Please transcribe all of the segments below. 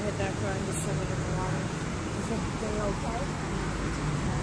hit that grind to send it in the water. Is that okay?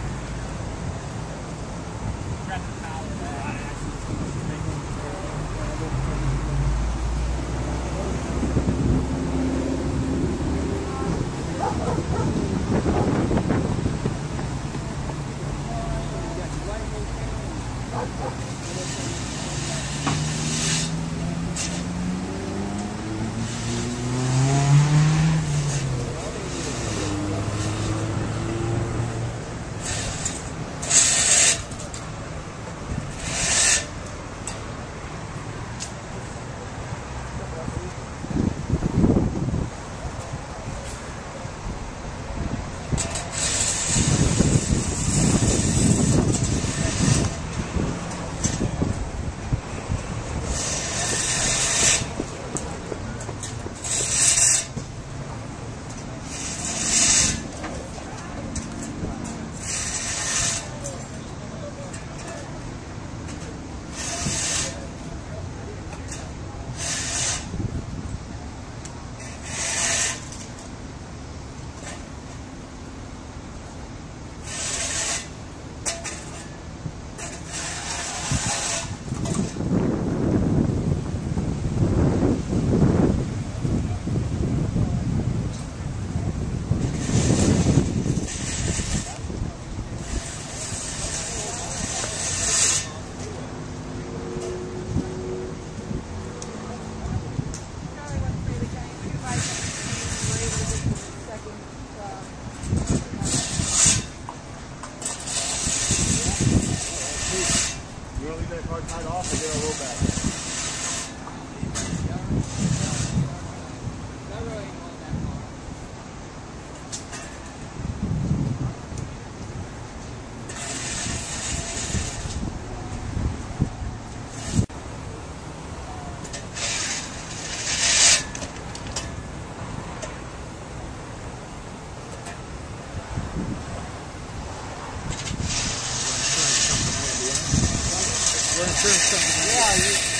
You wanna leave that car tied off or get a little back? Yeah, you,